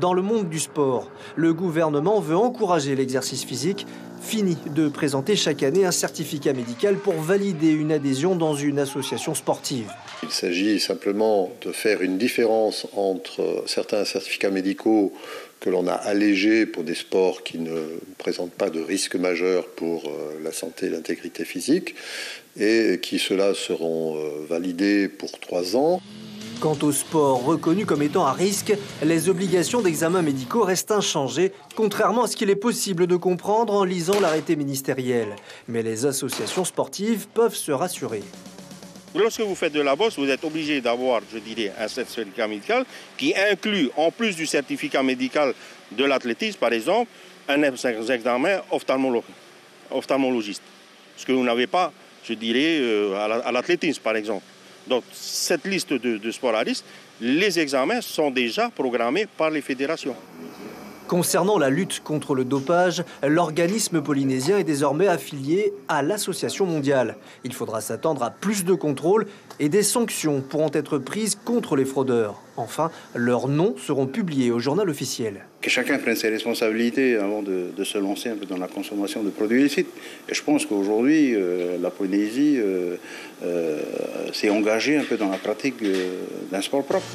dans le monde du sport. Le gouvernement veut encourager l'exercice physique. Fini de présenter chaque année un certificat médical pour valider une adhésion dans une association sportive. Il s'agit simplement de faire une différence entre certains certificats médicaux que l'on a allégés pour des sports qui ne présentent pas de risque majeur pour euh, la santé et l'intégrité physique et qui ceux-là seront euh, validés pour trois ans. Quant aux sports reconnus comme étant à risque, les obligations d'examen médicaux restent inchangées, contrairement à ce qu'il est possible de comprendre en lisant l'arrêté ministériel. Mais les associations sportives peuvent se rassurer. Lorsque vous faites de la bosse, vous êtes obligé d'avoir, je dirais, un certificat médical qui inclut, en plus du certificat médical de l'athlétisme, par exemple, un examen ophtalmologiste. Ce que vous n'avez pas, je dirais, euh, à l'athlétisme, par exemple. Donc, cette liste de, à risque, les examens sont déjà programmés par les fédérations. Concernant la lutte contre le dopage, l'organisme polynésien est désormais affilié à l'Association mondiale. Il faudra s'attendre à plus de contrôles et des sanctions pourront être prises contre les fraudeurs. Enfin, leurs noms seront publiés au journal officiel. Que chacun prenne ses responsabilités avant de, se lancer dans la consommation de produits illicites. Et je pense qu'aujourd'hui, euh, la Polynésie euh, euh, s'est engagée un peu dans la pratique d'un sport propre.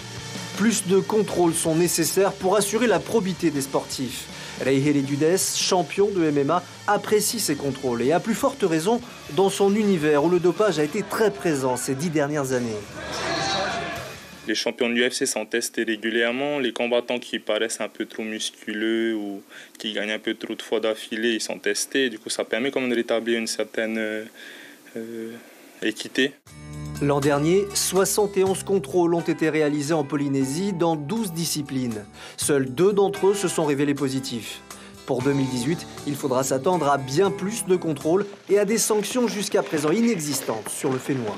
Plus de contrôles sont nécessaires pour assurer la probité des sportifs. Reiheri Dudes, champion de MMA, apprécie ces contrôles et a plus forte raison dans son univers où le dopage a été très présent ces dix dernières années. Les champions de l'UFC sont testés régulièrement. Les combattants qui paraissent un peu trop musculeux ou qui gagnent un peu trop de fois d'affilée, sont testés. Du coup, ça permet même de rétablir une certaine euh, euh, équité. L'an dernier, 71 contrôles ont été réalisés en Polynésie dans 12 disciplines. Seuls deux d'entre eux se sont révélés positifs. Pour 2018, il faudra s'attendre à bien plus de contrôles et à des sanctions jusqu'à présent inexistantes sur le fait noir.